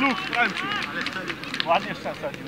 Luk, wtrącił. Ładnie szczęśliwie.